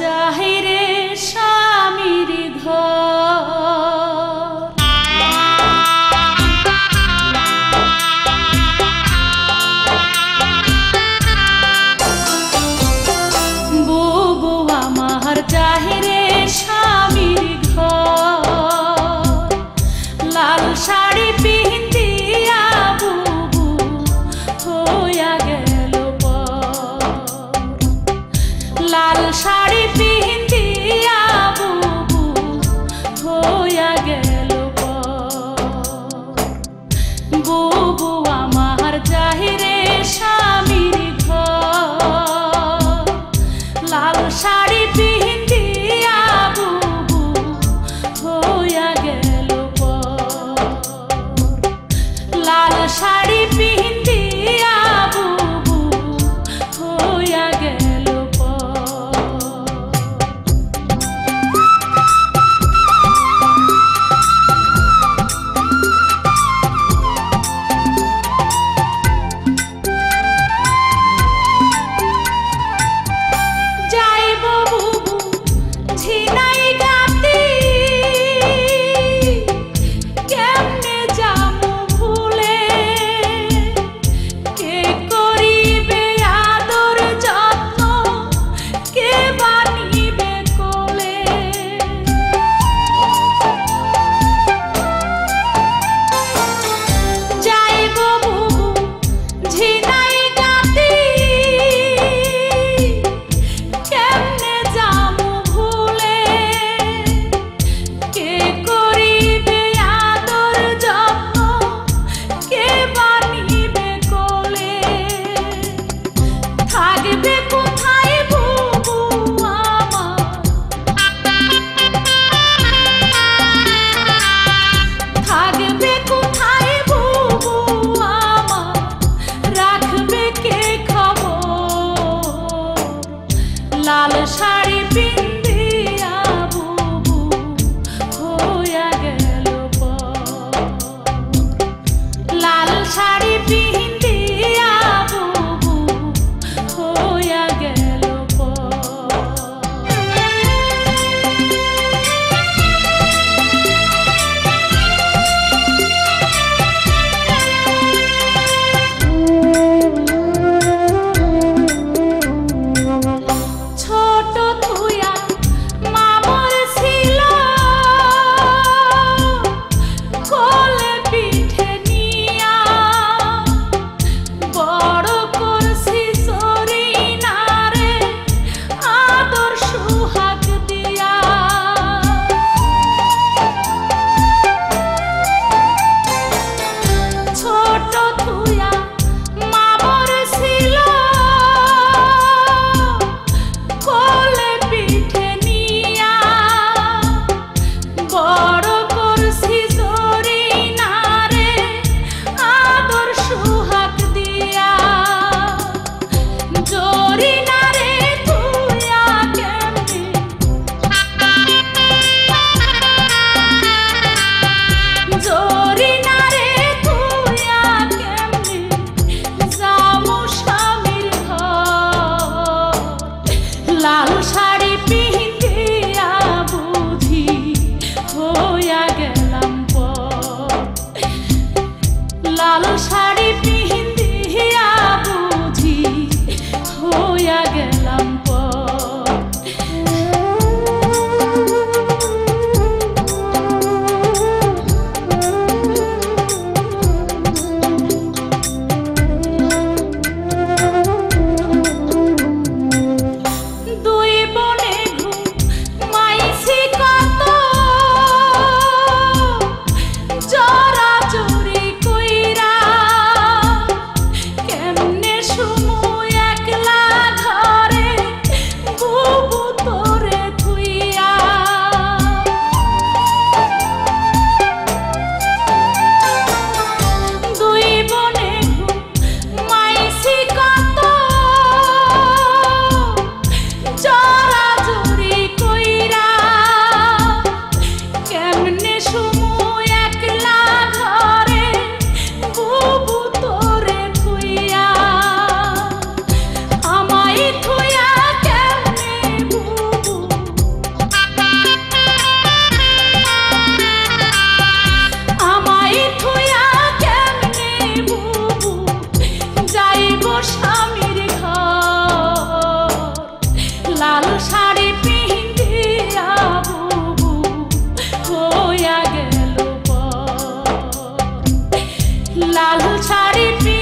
जाहिर লাল শাড়ি